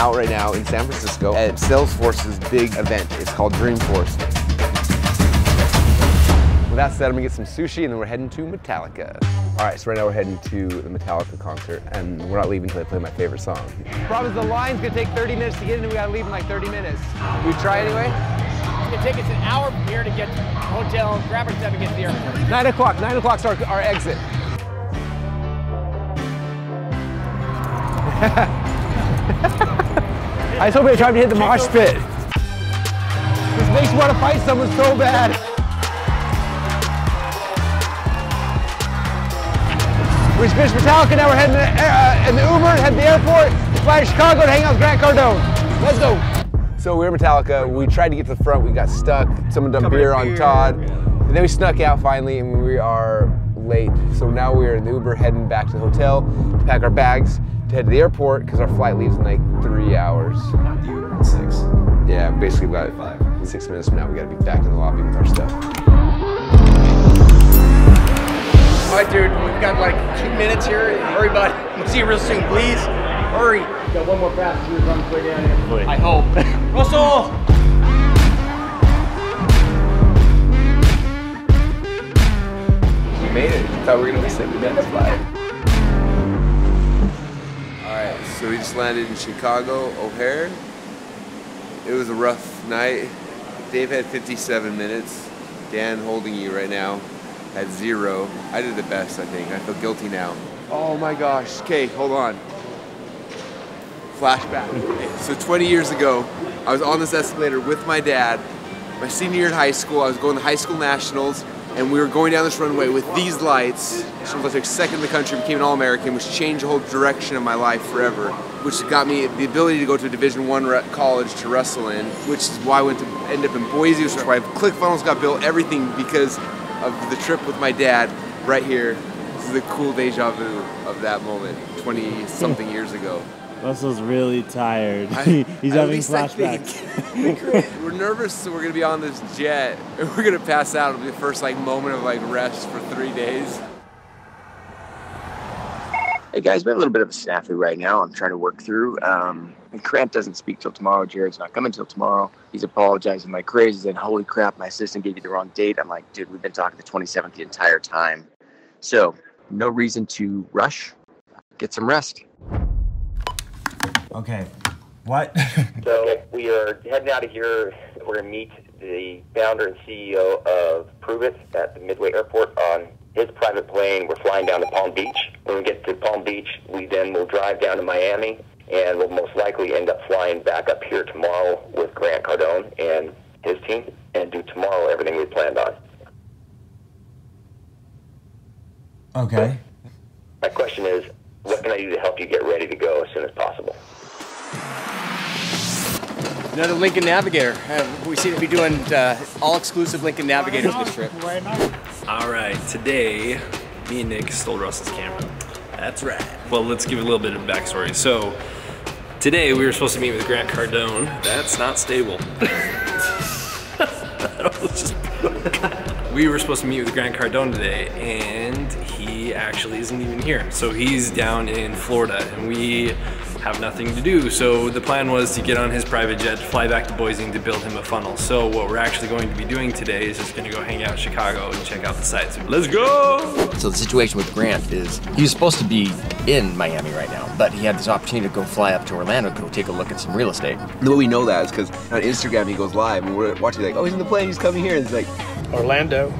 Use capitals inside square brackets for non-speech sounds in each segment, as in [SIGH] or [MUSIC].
out right now in San Francisco at Salesforce's big event. It's called Dreamforce. With that said, I'm gonna get some sushi and then we're heading to Metallica. All right, so right now we're heading to the Metallica concert and we're not leaving until they play my favorite song. Problem is the line's gonna take 30 minutes to get in and we gotta leave in like 30 minutes. We try anyway? It's gonna take us an hour from here to get to the hotel, grab our stuff and get to the airport. Nine o'clock, nine o'clock's our, our exit. [LAUGHS] [LAUGHS] I was hoping they tried to hit the mosh pit. This makes me want to fight someone so bad. We just finished Metallica, now we're heading to, uh, in the Uber, head to the airport, fly to Chicago to hang out with Grant Cardone. Let's go. So we were in Metallica, we tried to get to the front, we got stuck, someone dumped beer on Todd, and then we snuck out finally and we are late. So now we're in the Uber heading back to the hotel to pack our bags to head to the airport because our flight leaves in like three hours. Six. Yeah, basically we got five. six minutes from now we gotta be back in the lobby with our stuff. All right, dude, we've got like two minutes here. Hurry, bud. We'll see you real soon, please. Hurry. Got one more passenger on the way down here. I hope. [LAUGHS] Russell! We made it. Thought we were gonna miss it. We made the flight. So we just landed in Chicago, O'Hare. It was a rough night. Dave had 57 minutes. Dan holding you right now had zero. I did the best, I think. I feel guilty now. Oh my gosh. Okay, hold on. Flashback. So 20 years ago, I was on this escalator with my dad. My senior year in high school, I was going to high school nationals, and we were going down this runway with these lights. So I took second in the country, became an All-American, which changed the whole direction of my life forever. Which got me the ability to go to a Division One college to wrestle in, which is why I went to end up in Boise, which is why ClickFunnels got built. Everything because of the trip with my dad right here. This is the cool deja vu of that moment, 20 something years ago. Russell's really tired. I- [LAUGHS] He's at having flashbacks. [LAUGHS] We're nervous, so we're gonna be on this jet, and [LAUGHS] we're gonna pass out. It'll be the first like moment of like rest for three days. Hey guys, we have a little bit of a snafu right now. I'm trying to work through. Um, and Grant doesn't speak till tomorrow. Jared's not coming till tomorrow. He's apologizing like crazy. He's saying, "Holy crap, my assistant gave you the wrong date." I'm like, "Dude, we've been talking the 27th the entire time." So, no reason to rush. Get some rest. Okay. What? [LAUGHS] So we are heading out of here. We're going to meet the founder and CEO of Pruvit at the Midway Airport on his private plane. We're flying down to Palm Beach. When we get to Palm Beach, we then will drive down to Miami, and we'll most likely end up flying back up here tomorrow with Grant Cardone and his team, and do tomorrow everything we planned on. okay. My question is, what can I do to help you get ready to go as soon as possible? Another Lincoln Navigator. We seem to be doing uh, all exclusive Lincoln Navigators this trip. All right, today, me and Nick stole Russell's camera. That's right. Well, let's give a little bit of backstory. So, today we were supposed to meet with Grant Cardone. That's not stable. [LAUGHS] [LAUGHS] We were supposed to meet with Grant Cardone today, and he actually isn't even here. So he's down in Florida, and we have nothing to do. So the plan was to get on his private jet, fly back to Boise, and to build him a funnel. So what we're actually going to be doing today is just going to go hang out in Chicago and check out the sites. Let's go! So the situation with Grant is he was supposed to be in Miami right now, but he had this opportunity to go fly up to Orlando to go take a look at some real estate. The way we know that is because on Instagram he goes live and we're watching like, oh, he's in the plane, he's coming here. And it's like, Orlando,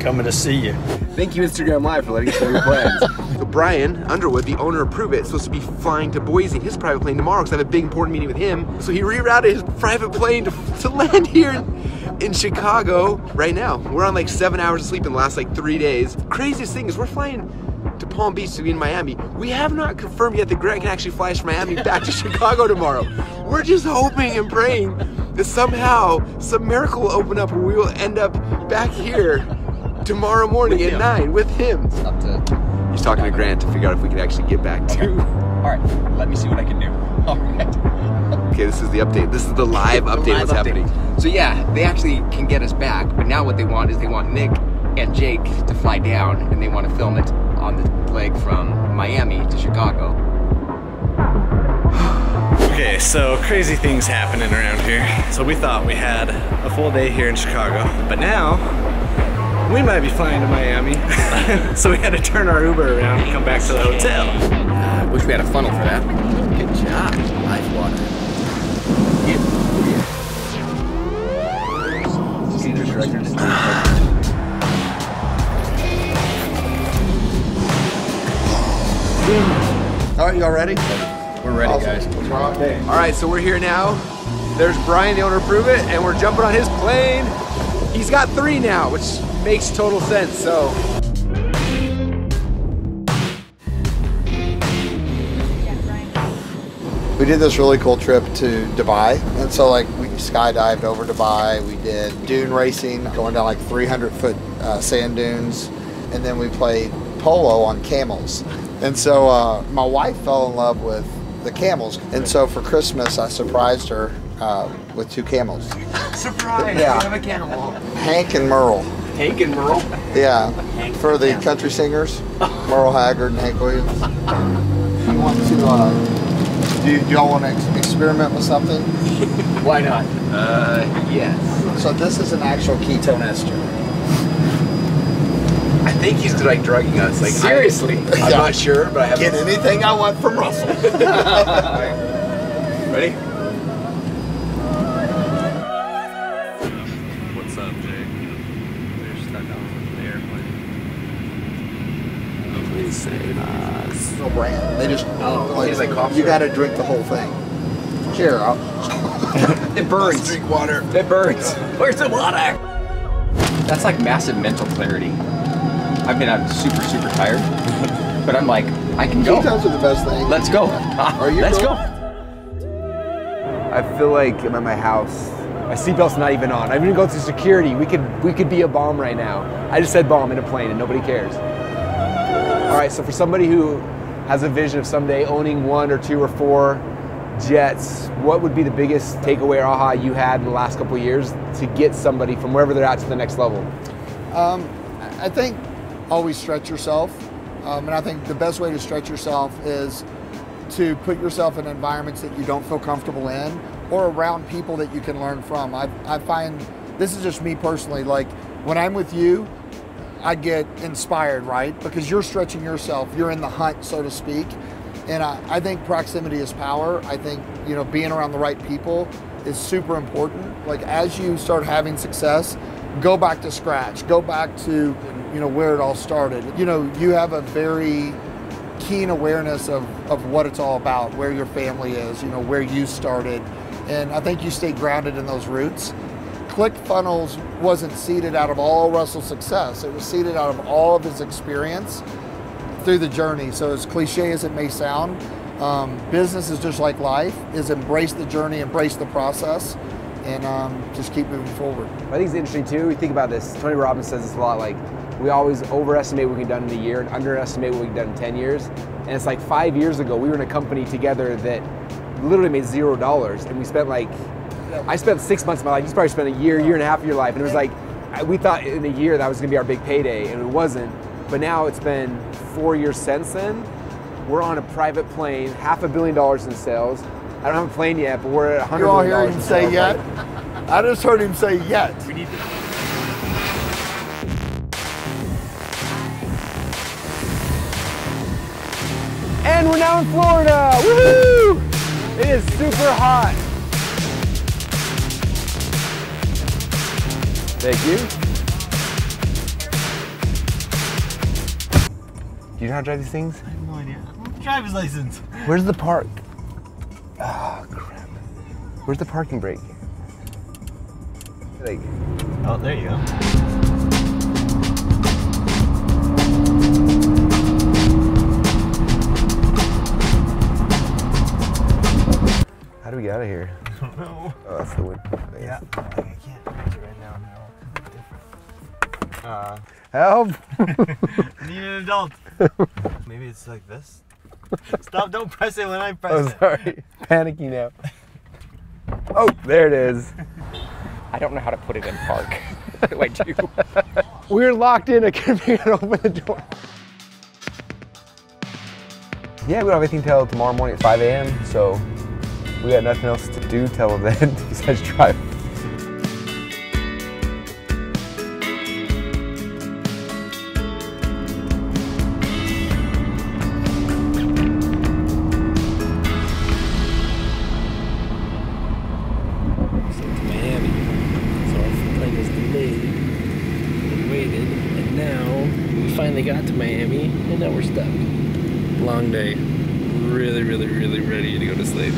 coming to see you. thank you Instagram Live for letting us know your plans. [LAUGHS] so Brian Underwood, the owner of Pruvit, is supposed to be flying to Boise in his private plane tomorrow because I have a big important meeting with him. So he rerouted his private plane to, to land here in, in Chicago right now. We're on like seven hours of sleep in the last like three days. Craziest thing is we're flying to Palm Beach to be in Miami. We have not confirmed yet that Grant can actually fly us from Miami [LAUGHS] back to Chicago tomorrow. We're just hoping and praying that somehow some miracle will open up and we will end up back here tomorrow morning at nine with him. Up to He's talking to Grant to figure out if we can actually get back to. all right. Let me see what I can do. [LAUGHS] All right. Okay, this is the update. This is the live update. Live What's update. happening? So yeah, they actually can get us back, but now what they want is they want Nick and Jake to fly down, and they want to film it on the leg from Miami to Chicago. Okay, so crazy things happening around here. So we thought we had a full day here in Chicago, but now we might be flying to Miami. [LAUGHS] so we had to turn our Uber around and come back to the hotel. I wish we had a funnel for that. Good job, life water. All right, y'all ready? We're ready, guys. All right, so we're here now. There's Brian, the owner of Pruvit, and we're jumping on his plane. He's got three now, which makes total sense. So We did this really cool trip to Dubai, and so like we skydived over Dubai. We did dune racing, going down like 300 foot uh, sand dunes, and then we played polo on camels. And so uh, my wife fell in love with the camels, and so for Christmas I surprised her uh, with two camels, [LAUGHS] surprise, Yeah. we have a camel. Hank and Merle. Hank and Merle. Yeah, for the country singers, Merle Haggard and Hank Williams. You want to? Uh, do, do y'all want to ex- experiment with something? [LAUGHS] Why not? Uh, yes. So this is an actual ketone ester. I think he's like drugging us. Like Seriously? I'm Yeah. not sure, but I have. Get anything I want from Russell. [LAUGHS] Ready? No brand. They just Oh, he's like cough you syrup. got to drink the whole thing. Here, I'll, [LAUGHS] It burns. Drink water. It burns. Where's the water? That's like massive mental clarity. I've been out super, super tired, but I'm like, I can go. ketones are the best thing. Let's go. Are [LAUGHS] you Let's cool? go. I feel like I'm at my house. My seatbelt's not even on. I didn't go through security. We could we could be a bomb right now. I just said bomb in a plane and nobody cares. All right, so for somebody who has a vision of someday owning one or two or four jets, what would be the biggest takeaway or aha you had in the last couple years to get somebody from wherever they're at to the next level? Um, I think always stretch yourself. Um, and I think the best way to stretch yourself is to put yourself in environments that you don't feel comfortable in or around people that you can learn from. I, I find this is just me personally. Like when I'm with you, I get inspired, right? Because you're stretching yourself, you're in the hunt, so to speak. And I, I think proximity is power. I think, you know, being around the right people is super important. Like as you start having success, go back to scratch, go back to, you know, where it all started. You know, you have a very keen awareness of, of what it's all about, where your family is, you know, where you started. And I think you stay grounded in those roots. ClickFunnels wasn't seeded out of all Russell's success. It was seeded out of all of his experience through the journey. So as cliche as it may sound, um, business is just like life, is embrace the journey, embrace the process, and um, just keep moving forward. I think it's interesting too. You think about this. Tony Robbins says this a lot. Like we always overestimate what we've done in a year and underestimate what we've done in ten years. And it's like five years ago, we were in a company together that literally made zero dollars, and we spent like I spent six months of my life. You probably spent a year, year and a half of your life, and it was like we thought in a year that was going to be our big payday, and it wasn't. But now it's been four years since then. We're on a private plane, half a billion dollars in sales. I don't have a plane yet, but we're at 100 You all million hear him say yet? right? I just heard him say yet. And we're now in Florida. Woohoo! It is super hot. Thank you. Do you know how to drive these things? I have no idea. Driver's license. Where's the park? Oh crap. Where's the parking brake? Like, Oh, there you go. how do we get out of here? [LAUGHS] No. Oh, that's the wind. Yeah. Uh, Help! [LAUGHS] need an adult. [LAUGHS] Maybe it's like this. Stop! Don't press it when I press Oh, it. sorry. Panicking now. Oh, there it is. I don't know how to put it in park. [LAUGHS] What do I do? We're locked in. I couldn't figure out to open the door. Yeah, we don't have anything till tomorrow morning at 5 a.m. So we we got nothing else to do till then besides drive. Miami, and now we're stuck. Long day. Really, really, really ready to go to sleep.